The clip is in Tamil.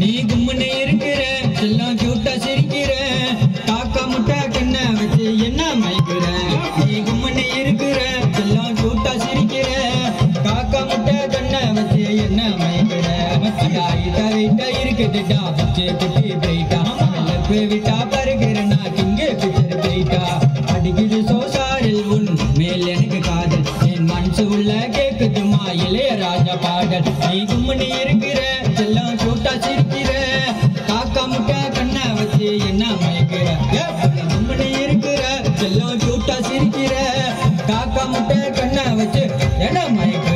நீ கும்முன்னு இருக்கிற எல்லாம் கியூட்டா சிரிக்கிற. காக்கா முட்டை கண்ணை வச்சு என்ன மயக்கிற? நீ கும்முன்னு இருக்கிற எல்லாம் கியூட்டா சிரிக்கிற. காக்கா முட்டை கண்ணை வச்சு என்ன மயக்கிற? மச்சியா இத வெயிட்டா இருக்குதுடா பச்சை குட்டி பிரைட்டா விட்டா பாடல். என் மனசு உள்ள கேக்குதுமா இளைய ராஜா பாடல். நீ கும்மணி இருக்கிற எல்லாம் சூட்டா சிரிக்கிற. காக்கா முட்டை கண்ணை வச்சு என்ன மயக்கிற? கும்மணி இருக்கிற எல்லாம் சூட்டா சிரிக்கிற. காக்கா முட்டை கண்ணை வச்சு என்ன மயக்கிற?